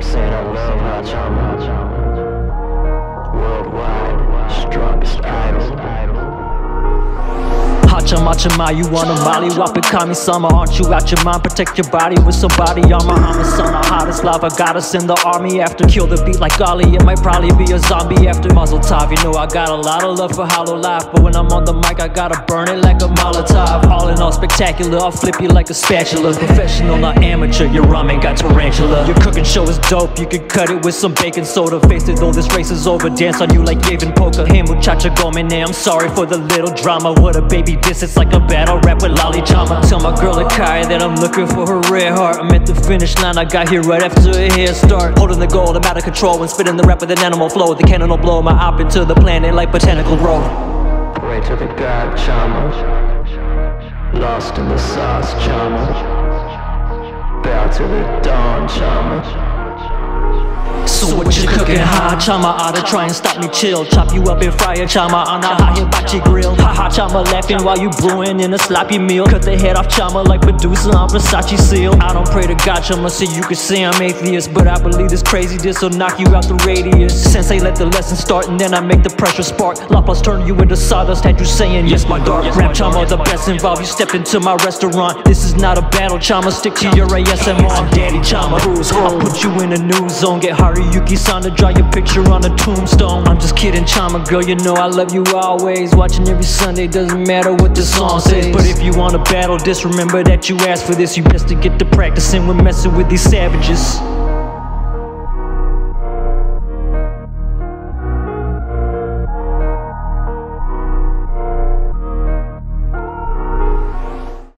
I'm saying I love high drama. Worldwide. Haachama chama, you wanna molly? Wap it, kami-sama, aren't you out your mind? Protect your body with some body armor I'm a son, the hottest lava goddess in the army. After kill the beat like Ollie, it might probably be a zombie. After Mazel tov, you know I got a lot of love for Hololive. But when I'm on the mic, I gotta burn it like a Molotov. All in all spectacular, I'll flip you like a spatula. Professional, not amateur, your ramen got tarantula. Your cooking show is dope, you can cut it with some baking soda. Face it though, this race is over, dance on you like Ievan Polkka. Hey muchacha, go I'm sorry for the little drama. What a baby it's like a battle rap with Lolichama Tell my girl Akai that I'm looking for her red heart I'm at the finish line, I got here right after a head start Holding the gold, I'm out of control and spitting the rap with an animal flow The cannon will blow my op into the planet like Botanical Road Pray to the god Chama. Lost in the sauce, Chama. Bow to the dawn, Chama. So what you cooking, ha? Chama oughta try and stop me chill. Chop you up and fry a chama on a hot hibachi grill. Ha ha chama laughing while you brewing in a sloppy meal. Cut the head off chama like Medusa on Versace seal. I don't pray to God chama so you can say I'm atheist But I believe this crazy this will knock you out the radius. Sensei let the lesson start and then I make the pressure spark. Lapas turn you into sawdust had you saying yes my dark. Rap chama the best involved. You stepped into my restaurant. This is not a battle chama stick to your ASMR I'm daddy chama who's I'll put you in a new zone get harder Yuki to draw your picture on a tombstone. I'm just kidding, Chama girl, you know I love you always. Watching every Sunday, doesn't matter what the song says. But if you wanna battle this, remember that you asked for this. You best to get to practicing, we're messing with these savages